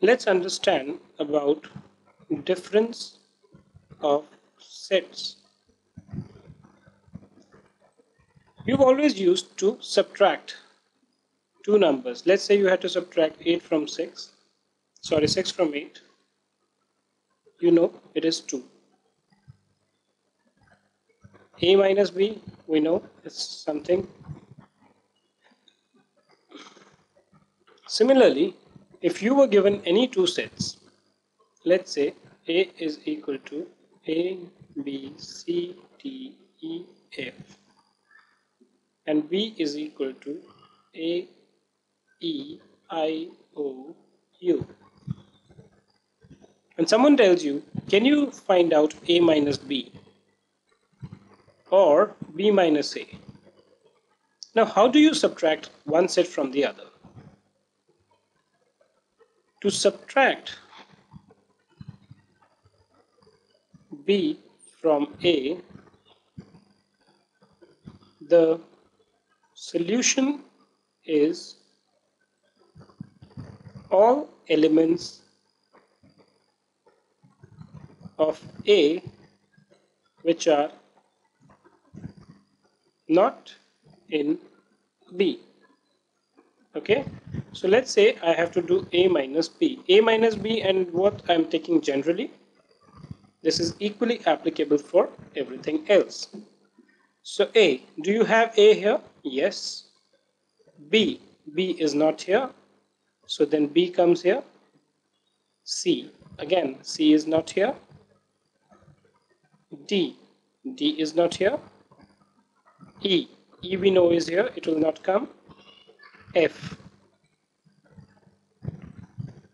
let's understand about difference of sets. You've always used to subtract two numbers. Let's say you had to subtract 8 from 6 sorry 6 from 8 you know it is 2 a minus b we know it's something. Similarly if you were given any two sets let's say a is equal to a b c d e f and b is equal to a e i o u. And someone tells you can you find out a minus b or b minus a? Now how do you subtract one set from the other to subtract B from A, the solution is all elements of A which are not in B. Okay, so let's say I have to do A minus B. A minus B and what I'm taking generally. This is equally applicable for everything else. So A, do you have A here? Yes. B, B is not here. So then B comes here. C, again C is not here. D, D is not here. E, E we know is here, it will not come. F,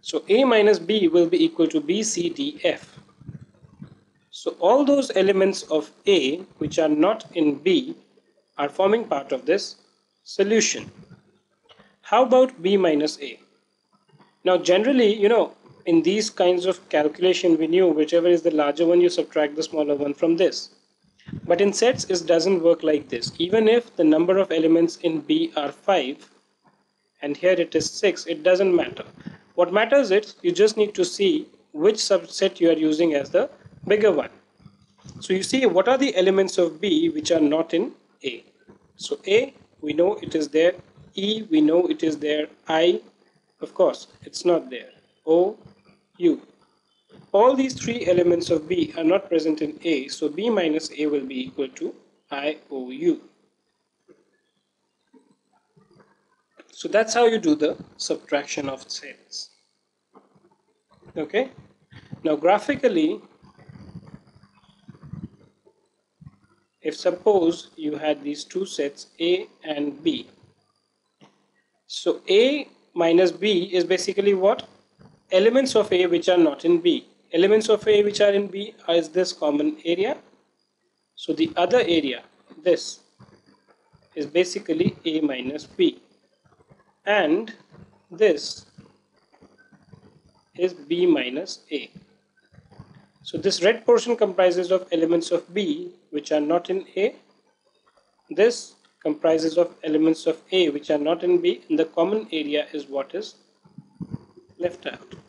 so A minus B will be equal to B, C, D, F. So all those elements of A which are not in B are forming part of this solution. How about B minus A? Now generally, you know, in these kinds of calculation we knew whichever is the larger one you subtract the smaller one from this. But in sets it doesn't work like this. Even if the number of elements in B are 5 and here it is 6, it doesn't matter what matters is you just need to see which subset you are using as the bigger one. So you see what are the elements of B which are not in A. So A we know it is there, E we know it is there, I of course it's not there, O, U. All these three elements of B are not present in A so B minus A will be equal to I, O, U. So that's how you do the subtraction of sets. Okay. Now graphically, if suppose you had these two sets A and B. So A minus B is basically what? Elements of A which are not in B. Elements of A which are in B is this common area. So the other area, this, is basically A minus B and this is b minus a. So this red portion comprises of elements of b which are not in a. This comprises of elements of a which are not in b and the common area is what is left out.